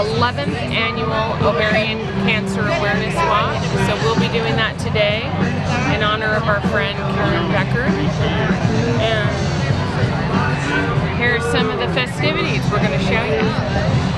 11th annual ovarian cancer awareness walk. So we'll be doing that today in honor of our friend Karen Becker. And here's some of the festivities we're going to show you.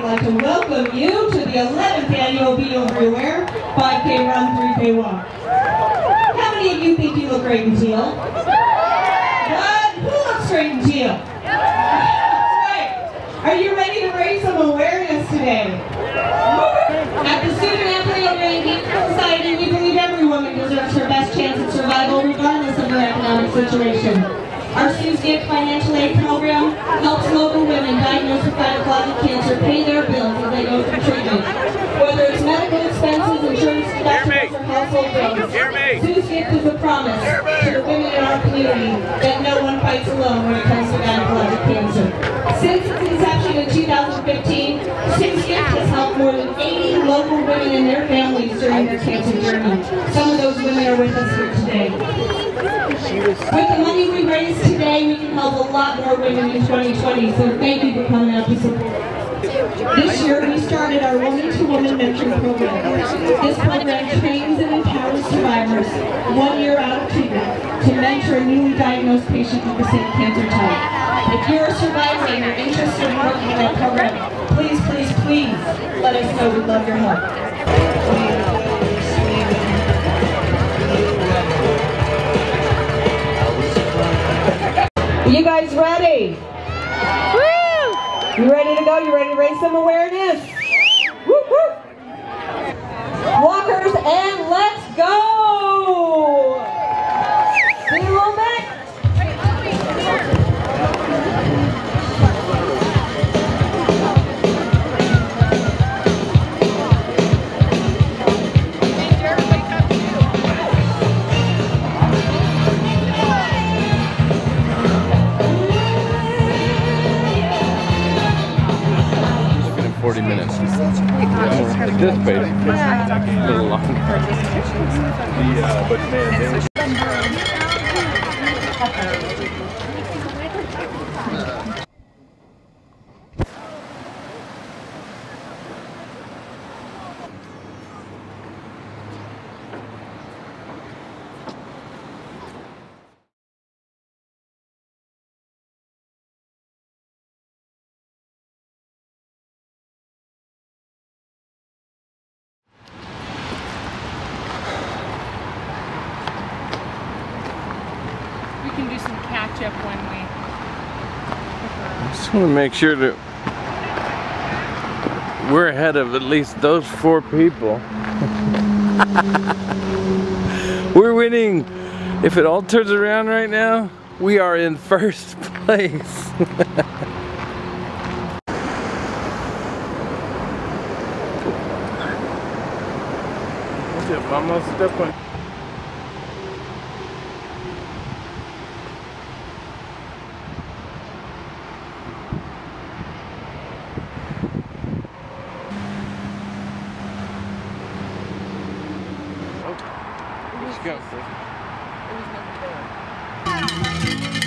Family, I would like to welcome you to the 11th annual Be Ovary Aware 5K Run 3K Walk. How many of you think you look great in teal? Good. Who looks great in teal? Right. Are you ready to raise some awareness today? At the Sue DiNapoli Ovarian Cancer Society, we believe every woman deserves her best chance at survival regardless of her economic situation. Our Sue's Gift financial aid program helps local women diagnosed with gynecologic cancer pay their bills as they go through treatment. Whether it's medical expenses, insurance deductibles, or household bills, Sue's Gift is a promise to the women in our community that no one fights alone when it comes to gynecologic cancer. Since its inception in 2015, Sue's Gift has helped more than 80 local women and their families during their cancer journey. Some of those women are with us here today. With the money we raise today, we can help a lot more women in 2020, so thank you for coming out to support. This year, we started our woman-to-woman mentoring program. This program trains and empowers survivors one year out of treatment to mentor a newly diagnosed patient with the same cancer type. If you're a survivor and you're interested in working in our program, please, please, please let us know. We'd love your help. You guys ready? Woo! You ready to go? You ready to raise some awareness? Woo, woo. Walkers and let's At this pace, a little longer. Yeah, uh, but man, some catch up when we. Just want to make sure that we're ahead of at least those four people. we're winning. If it all turns around right now, we are in first place. Vamos a Let's go. There was nobody there.